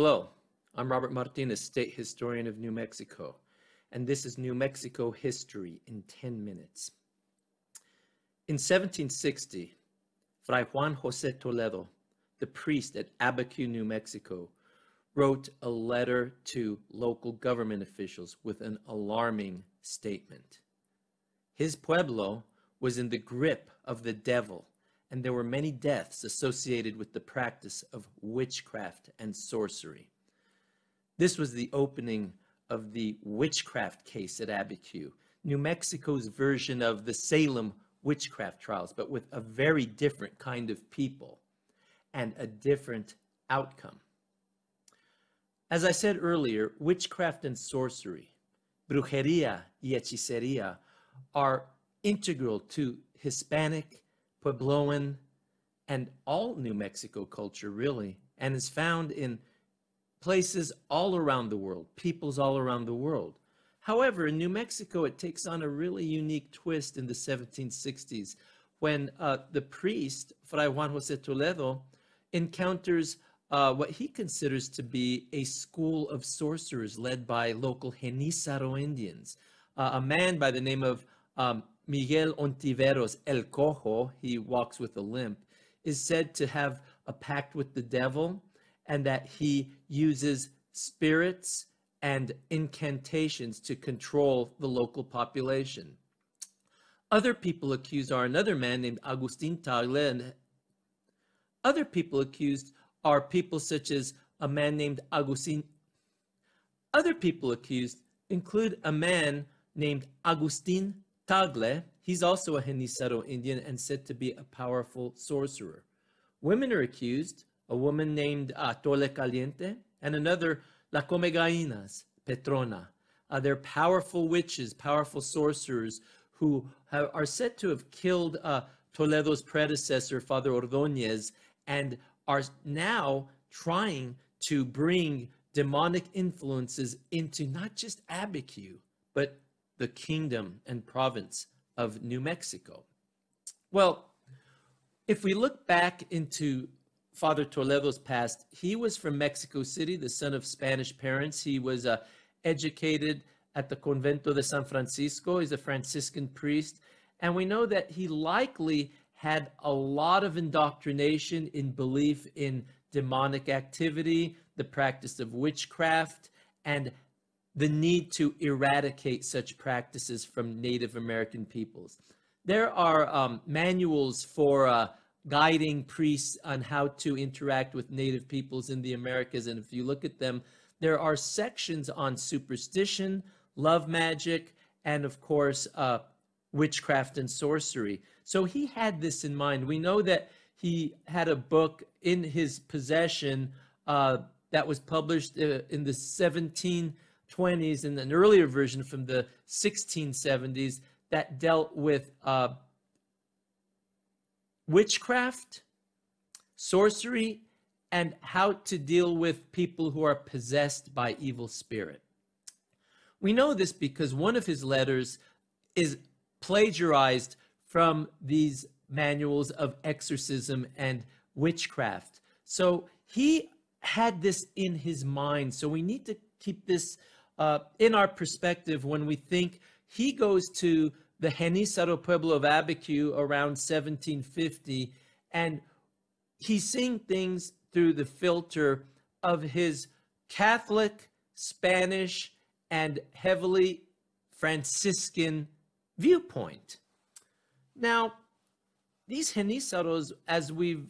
Hello, I'm Robert Martinez, State Historian of New Mexico, and this is New Mexico History in 10 minutes. In 1760, Fray Juan Jose Toledo, the priest at Abiquiu, New Mexico, wrote a letter to local government officials with an alarming statement. His pueblo was in the grip of the devil and there were many deaths associated with the practice of witchcraft and sorcery. This was the opening of the witchcraft case at Abiquiu, New Mexico's version of the Salem witchcraft trials, but with a very different kind of people and a different outcome. As I said earlier, witchcraft and sorcery, brujeria y hechicería, are integral to Hispanic Puebloan, and all New Mexico culture, really, and is found in places all around the world, peoples all around the world. However, in New Mexico, it takes on a really unique twist in the 1760s when uh, the priest, Fray Juan Jose Toledo, encounters uh, what he considers to be a school of sorcerers led by local Genízaro Indians. Uh, a man by the name of um, Miguel Ontiveros, El Cojo, he walks with a limp, is said to have a pact with the devil and that he uses spirits and incantations to control the local population. Other people accused are another man named Agustin Tagle, other people accused are people such as a man named Agustin. Other people accused include a man named Agustin Tagle, he's also a Genízaro Indian and said to be a powerful sorcerer. Women are accused, a woman named Atole Caliente and another La Come Gallinas, Petrona. Uh, they're powerful witches, powerful sorcerers who have, are said to have killed uh, Toledo's predecessor, Father Ordonez, and are now trying to bring demonic influences into not just Abiquiu, but the kingdom and province of New Mexico. Well, if we look back into Father Toledo's past, he was from Mexico City, the son of Spanish parents. He was uh, educated at the Convento de San Francisco. He's a Franciscan priest. And we know that he likely had a lot of indoctrination in belief in demonic activity, the practice of witchcraft, and the need to eradicate such practices from Native American peoples. There are um, manuals for uh, guiding priests on how to interact with Native peoples in the Americas. And if you look at them, there are sections on superstition, love magic, and of course, uh, witchcraft and sorcery. So he had this in mind. We know that he had a book in his possession uh, that was published uh, in the 17- 20s and an earlier version from the 1670s that dealt with uh, witchcraft, sorcery, and how to deal with people who are possessed by evil spirit. We know this because one of his letters is plagiarized from these manuals of exorcism and witchcraft. So he had this in his mind. So we need to keep this uh, in our perspective when we think he goes to the Genízaro Pueblo of Abiquiu around 1750, and he's seeing things through the filter of his Catholic, Spanish, and heavily Franciscan viewpoint. Now, these Genízaros, as we've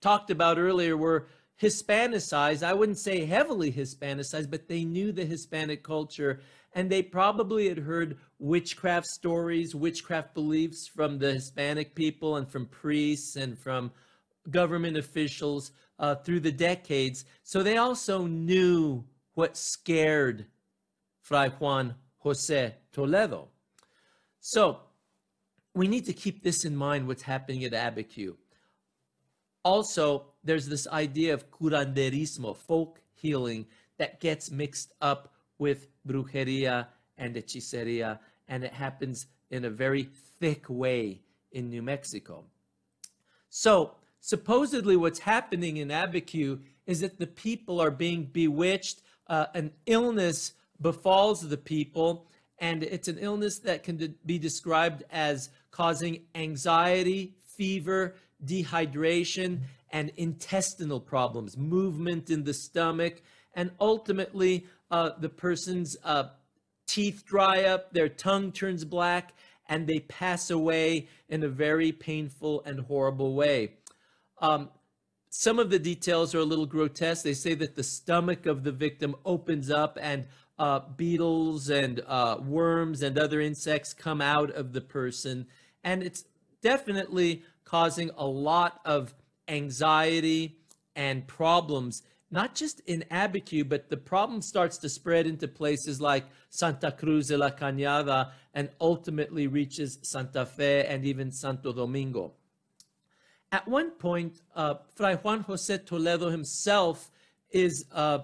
talked about earlier, were Hispanicized. I wouldn't say heavily Hispanicized, but they knew the Hispanic culture and they probably had heard witchcraft stories, witchcraft beliefs from the Hispanic people and from priests and from government officials uh, through the decades. So they also knew what scared Fray Juan Jose Toledo. So we need to keep this in mind what's happening at Abiquiu. Also, there's this idea of curanderismo, folk healing, that gets mixed up with brujeria and hechiceria, and it happens in a very thick way in New Mexico. So, supposedly, what's happening in Abiquiu is that the people are being bewitched. Uh, an illness befalls the people, and it's an illness that can de- be described as causing anxiety, fever, dehydration, and intestinal problems, movement in the stomach, and ultimately uh, the person's uh, teeth dry up, their tongue turns black, and they pass away in a very painful and horrible way. Um, some of the details are a little grotesque. They say that the stomach of the victim opens up and uh, beetles and uh, worms and other insects come out of the person. And it's definitely causing a lot of anxiety and problems, not just in Abiquiu, but the problem starts to spread into places like Santa Cruz de la Cañada and ultimately reaches Santa Fe and even Santo Domingo. At one point, uh, Fray Juan Jose Toledo himself is uh,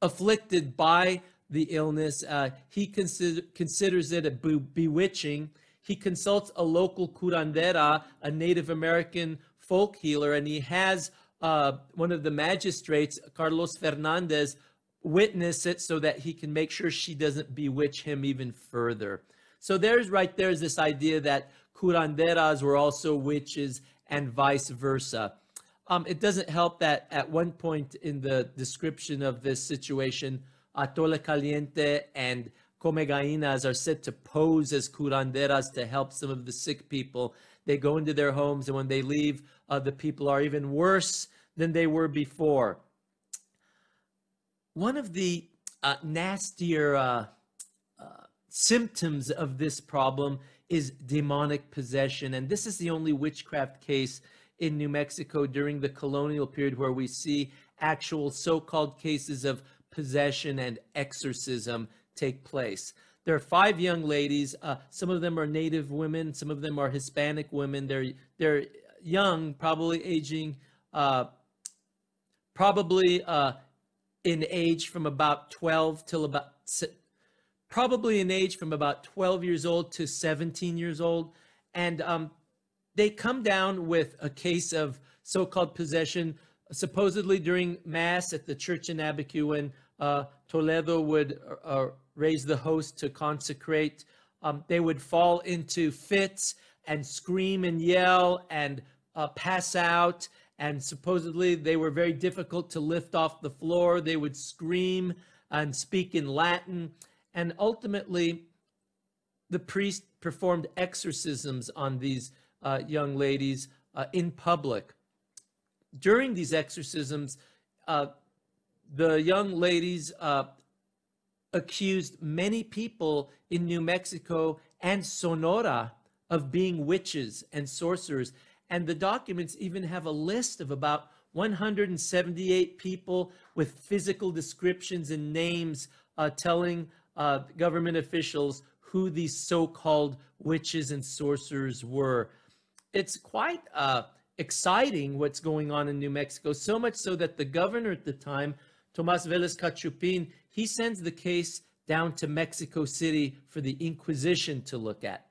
afflicted by the illness. Uh, he consider, considers it a bewitching. He consults a local curandera, a Native American folk healer, and he has uh, one of the magistrates, Carlos Fernandez, witness it so that he can make sure she doesn't bewitch him even further. So there's right there's this idea that curanderas were also witches and vice versa. Um, it doesn't help that at one point in the description of this situation, Atole Caliente and Comegallinas are said to pose as curanderas to help some of the sick people. They go into their homes, and when they leave, uh, the people are even worse than they were before. One of the uh, nastier uh, uh symptoms of this problem is demonic possession. And this is the only witchcraft case in New Mexico during the colonial period where we see actual so called cases of possession and exorcism take place. There are five young ladies. Uh, some of them are Native women. Some of them are Hispanic women. They're they're young, probably aging, uh, probably uh, in age from about 12 till about probably in age from about 12 years old to 17 years old, and um, they come down with a case of so-called possession supposedly during Mass at the church in Abiquiu when uh, Toledo would uh, raise the host to consecrate, um, they would fall into fits and scream and yell and uh, pass out. And supposedly they were very difficult to lift off the floor. They would scream and speak in Latin. And ultimately, the priest performed exorcisms on these uh, young ladies uh, in public during these exorcisms, uh, the young ladies uh, accused many people in New Mexico and Sonora of being witches and sorcerers. And the documents even have a list of about 178 people with physical descriptions and names uh, telling uh, government officials who these so called witches and sorcerers were. It's quite uh, exciting what's going on in New Mexico, so much so that the governor at the time, Tomas Velez Cachupin, he sends the case down to Mexico City for the Inquisition to look at.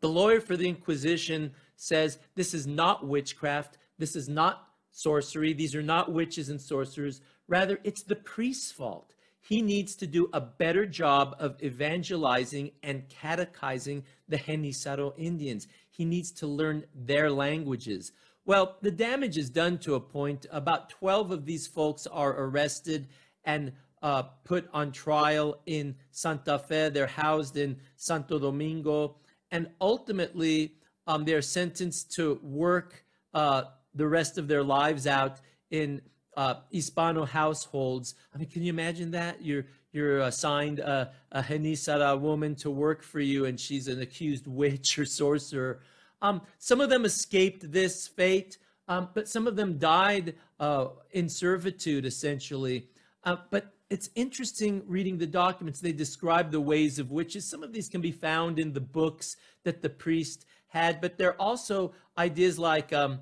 The lawyer for the Inquisition says this is not witchcraft, this is not sorcery, these are not witches and sorcerers. Rather, it's the priest's fault. He needs to do a better job of evangelizing and catechizing the Genízaro Indians. He needs to learn their languages. Well, the damage is done to a point. About 12 of these folks are arrested and uh, put on trial in Santa Fe. They're housed in Santo Domingo. And ultimately, um, they're sentenced to work uh, the rest of their lives out in uh, Hispano households. I mean, can you imagine that? You're you're assigned a, a Genízara woman to work for you, and she's an accused witch or sorcerer. Um, some of them escaped this fate, um, but some of them died uh, in servitude, essentially. Uh, but it's interesting reading the documents. They describe the ways of witches. Some of these can be found in the books that the priest had, but there are also ideas like um,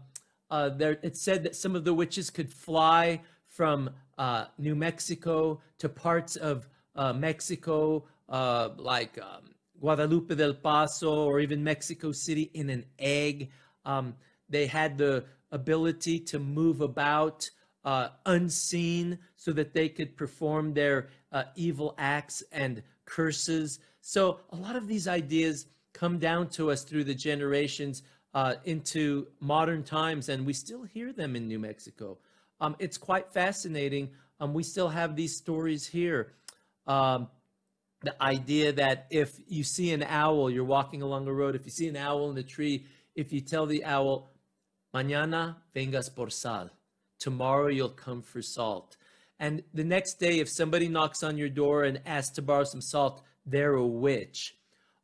uh, there, it said that some of the witches could fly from uh, New Mexico to parts of uh, Mexico, uh, like um, Guadalupe del Paso or even Mexico City in an egg. Um, they had the ability to move about uh, unseen so that they could perform their uh, evil acts and curses. So a lot of these ideas come down to us through the generations uh, into modern times, and we still hear them in New Mexico. Um, it's quite fascinating. Um, we still have these stories here. Um, the idea that if you see an owl, you're walking along a road, if you see an owl in a tree, if you tell the owl, mañana vengas por sal, tomorrow you'll come for salt. And the next day, if somebody knocks on your door and asks to borrow some salt, they're a witch.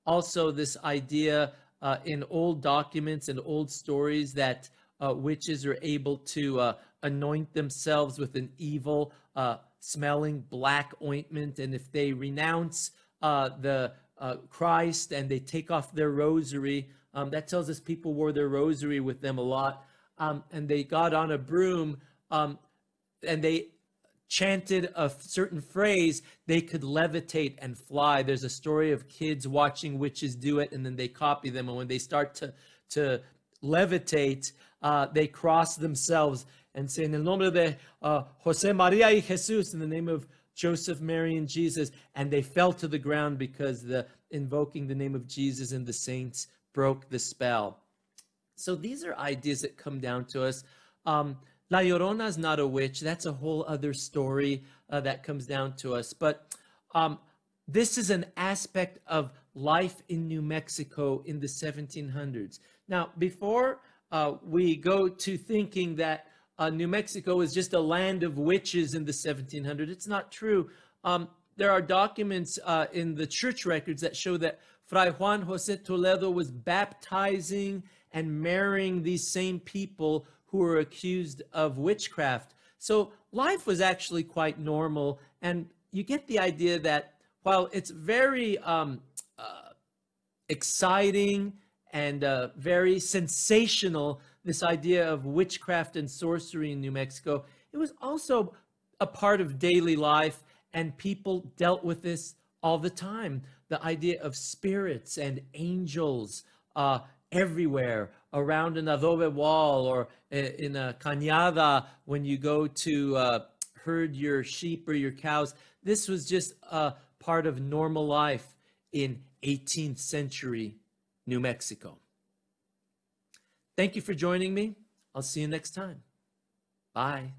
Also, this idea uh, in old documents and old stories that uh, witches are able to uh, anoint themselves with an evil uh, smelling black ointment. And if they renounce uh, the uh, Christ and they take off their rosary, um, that tells us people wore their rosary with them a lot. Um, and they got on a broom um, and they chanted a certain phrase, they could levitate and fly. There's a story of kids watching witches do it, and then they copy them. And when they start to to levitate, uh, they cross themselves and say, "En el nombre de uh, Jose Maria y Jesus," in the name of Joseph, Mary, and Jesus, and they fell to the ground because the invoking the name of Jesus and the saints broke the spell. So these are ideas that come down to us. Um, La Llorona is not a witch. That's a whole other story uh, that comes down to us. But um, this is an aspect of life in New Mexico in the 1700s. Now, before uh, we go to thinking that uh, New Mexico is just a land of witches in the 1700s, it's not true. Um, there are documents uh, in the church records that show that Fray Juan Jose Toledo was baptizing and marrying these same people who were accused of witchcraft. So life was actually quite normal. And you get the idea that while it's very um, uh, exciting and uh, very sensational, this idea of witchcraft and sorcery in New Mexico, it was also a part of daily life, and people dealt with this all the time. The idea of spirits and angels uh, everywhere around an adobe wall or in a cañada when you go to uh, herd your sheep or your cows. This was just a part of normal life in 18th century New Mexico. Thank you for joining me. I'll see you next time. Bye.